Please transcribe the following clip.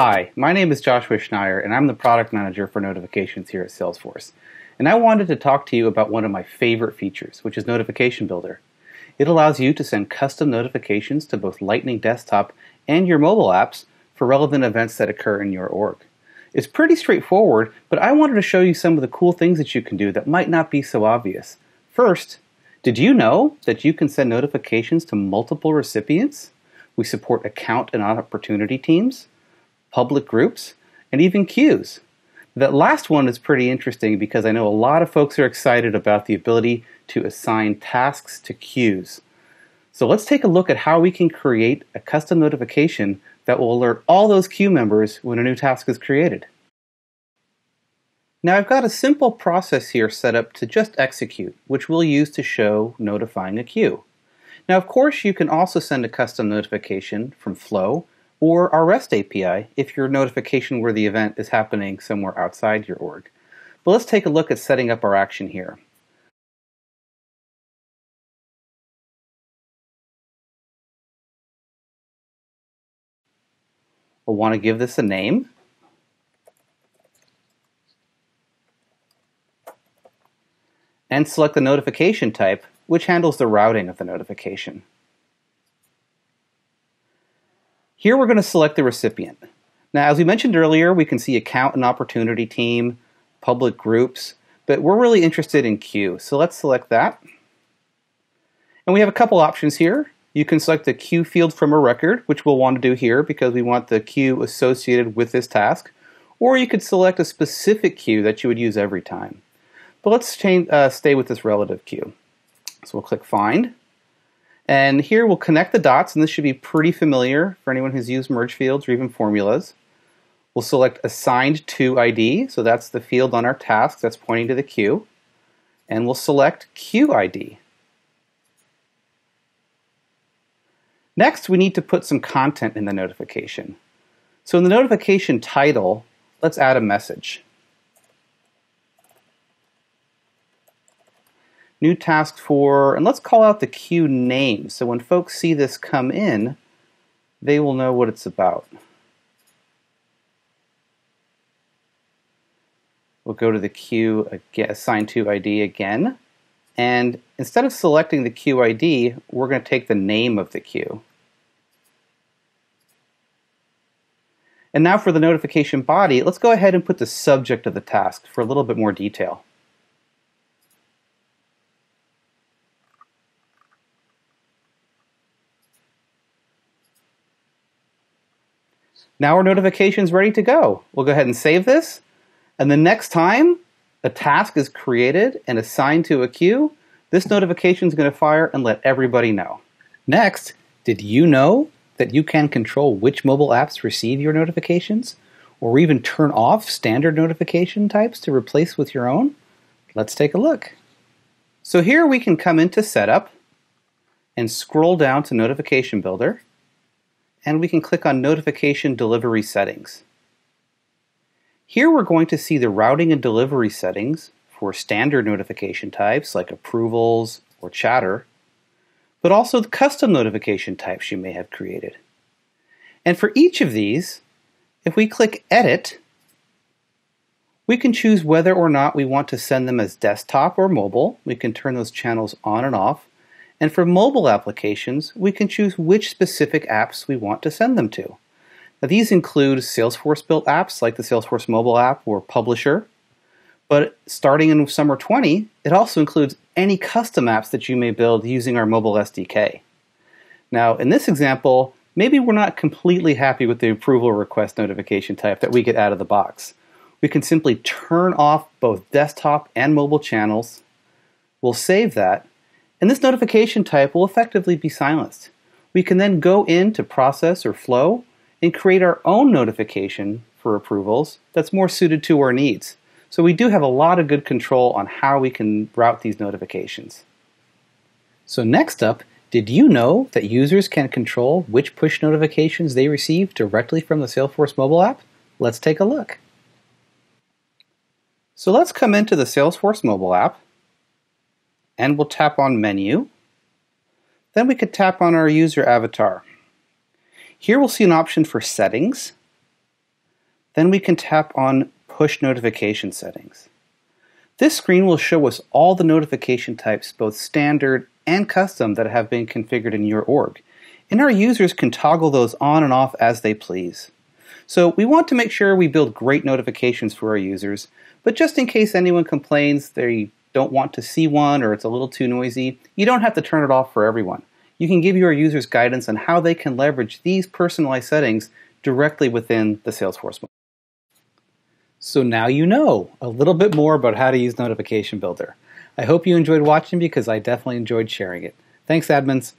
Hi, my name is Joshua Schneier, and I'm the product manager for notifications here at Salesforce. And I wanted to talk to you about one of my favorite features, which is Notification Builder. It allows you to send custom notifications to both Lightning Desktop and your mobile apps for relevant events that occur in your org. It's pretty straightforward, but I wanted to show you some of the cool things that you can do that might not be so obvious. First, did you know that you can send notifications to multiple recipients? We support account and opportunity teams, public groups, and even queues. That last one is pretty interesting because I know a lot of folks are excited about the ability to assign tasks to queues. So let's take a look at how we can create a custom notification that will alert all those queue members when a new task is created. Now I've got a simple process here set up to just execute, which we'll use to show notifying a queue. Now of course you can also send a custom notification from Flow or our REST API if your notification where the event is happening somewhere outside your org. But let's take a look at setting up our action here. We'll want to give this a name. and select the notification type, which handles the routing of the notification. Here we're going to select the recipient. Now, as we mentioned earlier, we can see account and opportunity team, public groups, but we're really interested in queue. So let's select that. And we have a couple options here. You can select the queue field from a record, which we'll want to do here because we want the queue associated with this task. Or you could select a specific queue that you would use every time. But let's change, uh, stay with this relative queue. So we'll click Find. And here we'll connect the dots, and this should be pretty familiar for anyone who's used merge fields or even formulas. We'll select Assigned to ID, so that's the field on our task that's pointing to the queue. And we'll select Queue ID. Next, we need to put some content in the notification. So in the notification title, let's add a message. New task for, and let's call out the queue name. So when folks see this come in, they will know what it's about. We'll go to the queue, assign to ID again. And instead of selecting the queue ID, we're going to take the name of the queue. And now for the notification body, let's go ahead and put the subject of the task for a little bit more detail. Now our notification's ready to go. We'll go ahead and save this. And the next time a task is created and assigned to a queue, this notification is going to fire and let everybody know. Next, did you know that you can control which mobile apps receive your notifications? Or even turn off standard notification types to replace with your own? Let's take a look. So here we can come into Setup and scroll down to Notification Builder and we can click on Notification Delivery Settings. Here we're going to see the routing and delivery settings for standard notification types like approvals or chatter, but also the custom notification types you may have created. And for each of these, if we click Edit, we can choose whether or not we want to send them as desktop or mobile. We can turn those channels on and off. And for mobile applications, we can choose which specific apps we want to send them to. Now, these include Salesforce built apps like the Salesforce mobile app or Publisher. But starting in Summer 20, it also includes any custom apps that you may build using our mobile SDK. Now, in this example, maybe we're not completely happy with the approval request notification type that we get out of the box. We can simply turn off both desktop and mobile channels. We'll save that, and this notification type will effectively be silenced. We can then go into Process or Flow and create our own notification for approvals that's more suited to our needs. So we do have a lot of good control on how we can route these notifications. So next up, did you know that users can control which push notifications they receive directly from the Salesforce mobile app? Let's take a look. So let's come into the Salesforce mobile app and we'll tap on Menu. Then we could tap on our user avatar. Here we'll see an option for Settings, Then we can tap on Push Notification Settings. This screen will show us all the notification types, both standard and custom, that have been configured in your org. And our users can toggle those on and off as they please. So we want to make sure we build great notifications for our users, but just in case anyone complains they don't want to see one or it's a little too noisy, you don't have to turn it off for everyone. You can give your users guidance on how they can leverage these personalized settings directly within the Salesforce. So now you know a little bit more about how to use Notification Builder. I hope you enjoyed watching because I definitely enjoyed sharing it. Thanks, admins.